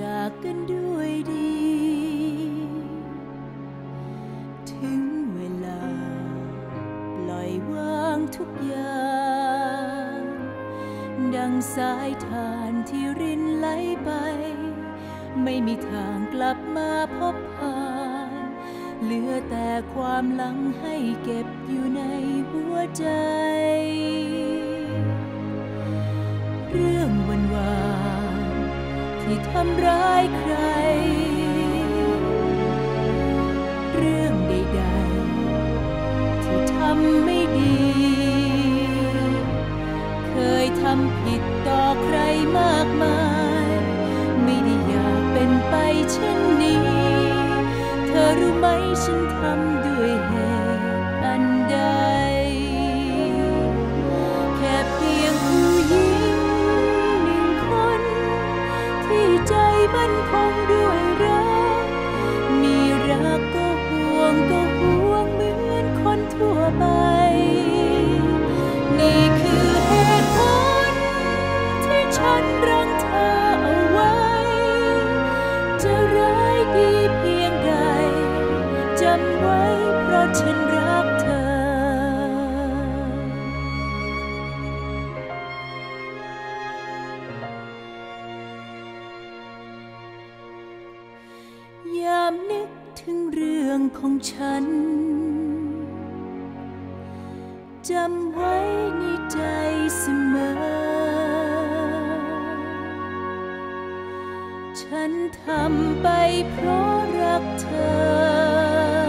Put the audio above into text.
จากกันด้วยดี ถึงเวลา ปล่อยวางทุกอย่าง ดังสายทานที่รินไหลไป ไม่มีทางกลับมาพบผ่าน เหลือแต่ความหลังให้เก็บอยู่ในหัวใจ เรื่องวันวาน ที่ทำร้ายใคร เรื่องใดๆ ที่ทำไม่ดี เคยทำผิดต่อใครมากมาย ไม่ได้อยากเป็นไปเช่นนี้ เธอรู้ไหมฉันทำด้วยเหตุ จำไว้เพราะฉันรักเธอ ยามนึกถึงเรื่องของฉัน จำไว้ในใจเสมอ ฉันทำไปเพราะรักเธอ